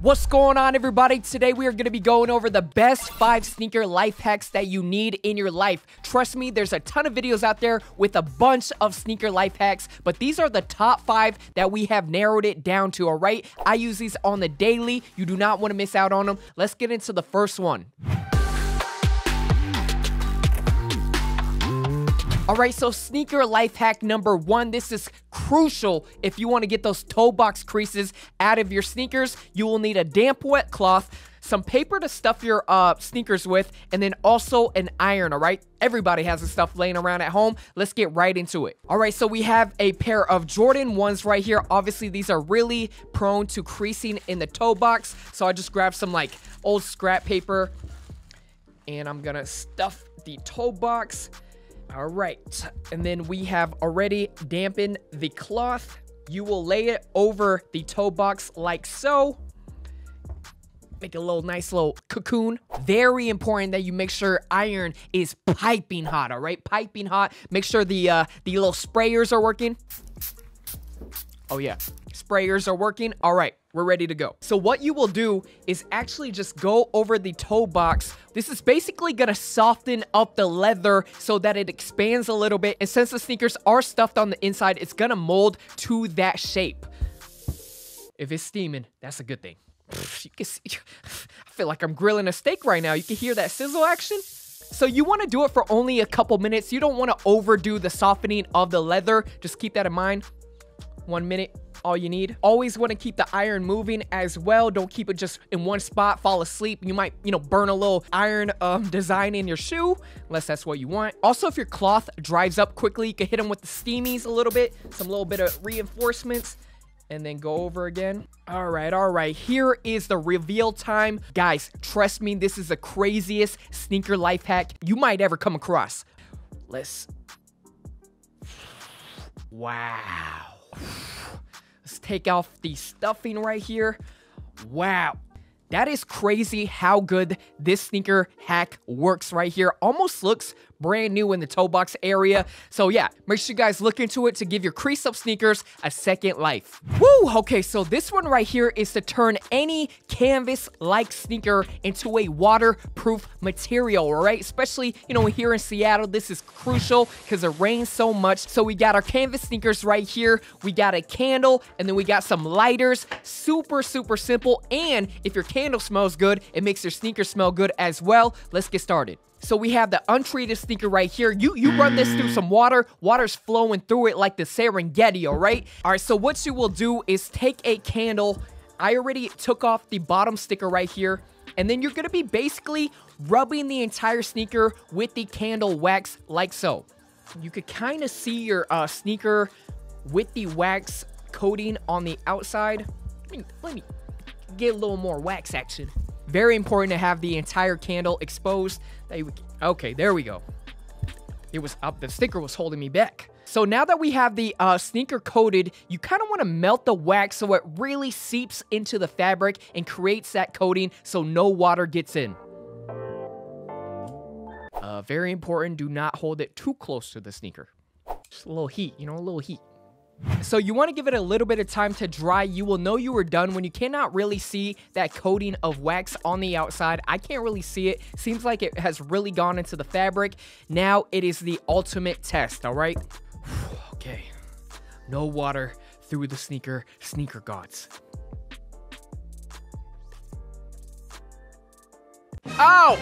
What's going on, everybody? Today we are going to be going over the best five sneaker life hacks that you need in your life. Trust me, there's a ton of videos out there with a bunch of sneaker life hacks, but these are the top five that we have narrowed it down to, all right? I use these on the daily. You do not want to miss out on them. Let's get into the first one. All right, so sneaker life hack number one. This is crucial if you want to get those toe box creases out of your sneakers. You will need a damp, wet cloth, some paper to stuff your uh, sneakers with, and then also an iron, all right? Everybody has this stuff laying around at home. Let's get right into it. All right, so we have a pair of Jordan 1s right here. Obviously, these are really prone to creasing in the toe box. So I just grabbed some like old scrap paper and I'm gonna stuff the toe box. All right, and then we have already dampened the cloth. You will lay it over the toe box like so. Make a little nice little cocoon. Very important that you make sure iron is piping hot, all right? Piping hot. Make sure the uh, the little sprayers are working. Oh yeah, sprayers are working. All right, we're ready to go. So what you will do is actually just go over the toe box. This is basically gonna soften up the leather so that it expands a little bit. And since the sneakers are stuffed on the inside, it's gonna mold to that shape. If it's steaming, that's a good thing. You can see, I feel like I'm grilling a steak right now. You can hear that sizzle action. So you want to do it for only a couple minutes. You don't want to overdo the softening of the leather. Just keep that in mind. One minute, all you need. Always want to keep the iron moving as well. Don't keep it just in one spot, fall asleep. You might, you know, burn a little iron um, design in your shoe, unless that's what you want. Also, if your cloth dries up quickly, you can hit them with the steamies a little bit, some little bit of reinforcements and then go over again. All right, all right. Here is the reveal time. Guys, trust me, this is the craziest sneaker life hack you might ever come across. Let's... Wow. Let's take off the stuffing right here. Wow. That is crazy how good this sneaker hack works right here. Almost looks brand new in the toe box area. So yeah, make sure you guys look into it to give your crease up sneakers a second life. Woo! Okay, so this one right here is to turn any canvas-like sneaker into a waterproof material, right? Especially, you know, here in Seattle, this is crucial because it rains so much. So we got our canvas sneakers right here. We got a candle, and then we got some lighters. Super, super simple. And if your candle smells good, it makes your sneakers smell good as well. Let's get started. So we have the untreated sneaker right here. You you run this through some water. Water's flowing through it like the Serengeti, all right? All right, so what you will do is take a candle. I already took off the bottom sticker right here. And then you're going to be basically rubbing the entire sneaker with the candle wax like so. You could kind of see your uh, sneaker with the wax coating on the outside. Let me, let me get a little more wax action. Very important to have the entire candle exposed. Okay, there we go. It was up. The sticker was holding me back. So now that we have the uh, sneaker coated, you kind of want to melt the wax so it really seeps into the fabric and creates that coating so no water gets in. Uh, very important, do not hold it too close to the sneaker. Just a little heat, you know, a little heat. So you want to give it a little bit of time to dry. You will know you are done when you cannot really see that coating of wax on the outside. I can't really see it. Seems like it has really gone into the fabric. Now it is the ultimate test, all right? okay. No water through the sneaker, sneaker gods. Oh,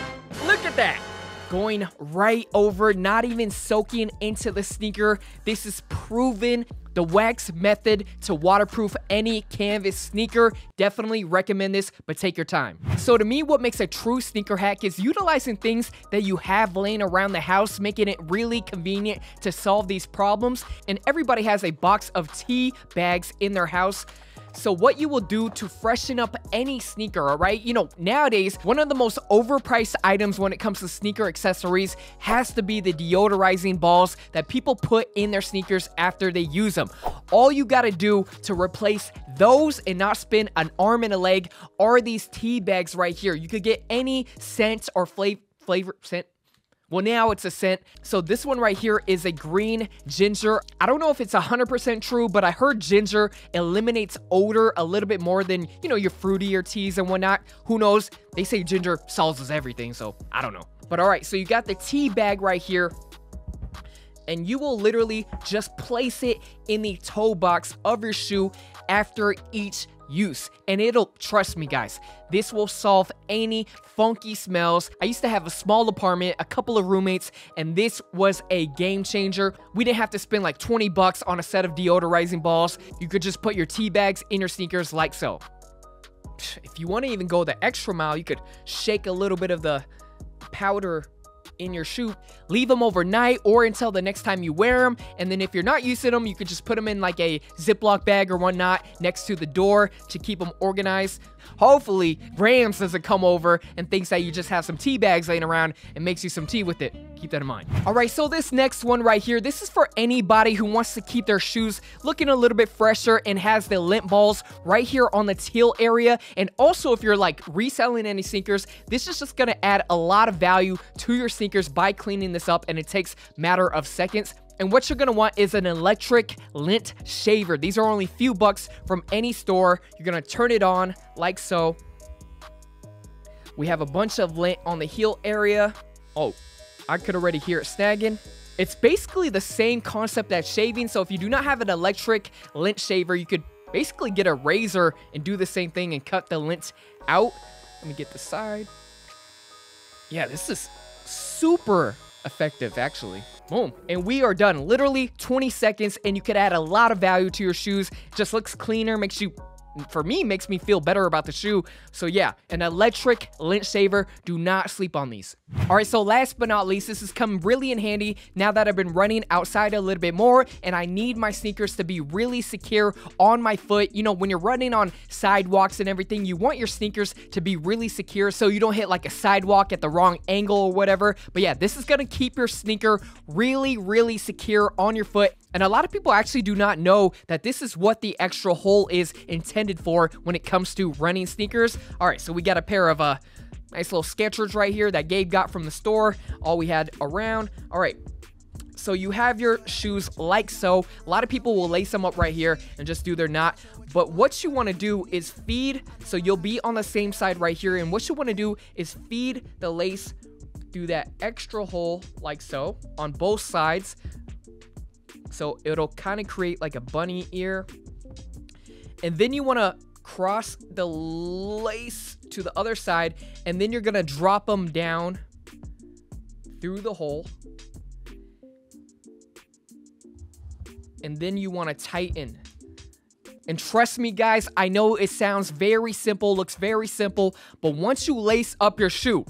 look at that going right over, not even soaking into the sneaker. This is proven the wax method to waterproof any canvas sneaker. Definitely recommend this, but take your time. So to me, what makes a true sneaker hack is utilizing things that you have laying around the house, making it really convenient to solve these problems. And everybody has a box of tea bags in their house. So what you will do to freshen up any sneaker, all right? You know, nowadays, one of the most overpriced items when it comes to sneaker accessories has to be the deodorizing balls that people put in their sneakers after they use them. All you gotta do to replace those and not spend an arm and a leg are these tea bags right here. You could get any scent or flavor, flavor, scent, Well, now it's a scent. So this one right here is a green ginger. I don't know if it's 100% true, but I heard ginger eliminates odor a little bit more than, you know, your fruitier teas and whatnot. Who knows? They say ginger solves everything, so I don't know. But all right, so you got the tea bag right here and you will literally just place it in the toe box of your shoe after each use and it'll trust me guys this will solve any funky smells. I used to have a small apartment a couple of roommates and this was a game changer. We didn't have to spend like 20 bucks on a set of deodorizing balls. You could just put your tea bags in your sneakers like so. If you want to even go the extra mile you could shake a little bit of the powder in your shoe. Leave them overnight or until the next time you wear them. And then if you're not using them, you could just put them in like a Ziploc bag or whatnot next to the door to keep them organized. Hopefully, Rams doesn't come over and thinks that you just have some tea bags laying around and makes you some tea with it. Keep that in mind. All right, so this next one right here, this is for anybody who wants to keep their shoes looking a little bit fresher and has the lint balls right here on the heel area. And also, if you're like reselling any sneakers, this is just gonna add a lot of value to your sneakers by cleaning this up, and it takes matter of seconds. And what you're gonna want is an electric lint shaver. These are only a few bucks from any store. You're gonna turn it on like so. We have a bunch of lint on the heel area. Oh, I could already hear it snagging. It's basically the same concept as shaving. So if you do not have an electric lint shaver, you could basically get a razor and do the same thing and cut the lint out. Let me get the side. Yeah, this is super effective actually. Boom. And we are done. Literally 20 seconds and you could add a lot of value to your shoes. Just looks cleaner, makes you for me makes me feel better about the shoe. So yeah, an electric lint shaver. Do not sleep on these. All right, so last but not least, this has come really in handy now that I've been running outside a little bit more and I need my sneakers to be really secure on my foot. You know, when you're running on sidewalks and everything, you want your sneakers to be really secure so you don't hit like a sidewalk at the wrong angle or whatever. But yeah, this is gonna keep your sneaker really, really secure on your foot. And a lot of people actually do not know that this is what the extra hole is intended for when it comes to running sneakers. All right, so we got a pair of uh, nice little Skechers right here that Gabe got from the store. All we had around. All right, so you have your shoes like so. A lot of people will lace them up right here and just do their knot. But what you want to do is feed, so you'll be on the same side right here. And what you want to do is feed the lace through that extra hole like so on both sides. So it'll kind of create like a bunny ear. And then you want to cross the lace to the other side. And then you're going to drop them down through the hole. And then you want to tighten. And trust me, guys, I know it sounds very simple, looks very simple, but once you lace up your shoe,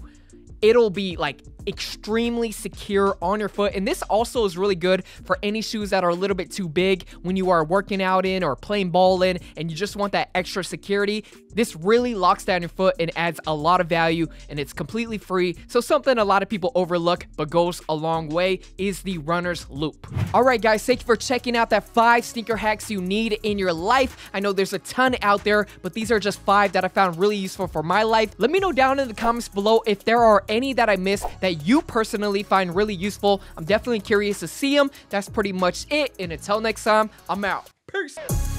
it'll be like extremely secure on your foot. And this also is really good for any shoes that are a little bit too big when you are working out in or playing ball in and you just want that extra security. This really locks down your foot and adds a lot of value and it's completely free. So something a lot of people overlook but goes a long way is the runner's loop. All right, guys, thank you for checking out that five sneaker hacks you need in your life. I know there's a ton out there, but these are just five that I found really useful for my life. Let me know down in the comments below if there are any that I missed that you personally find really useful. I'm definitely curious to see them. That's pretty much it. And until next time, I'm out. Peace.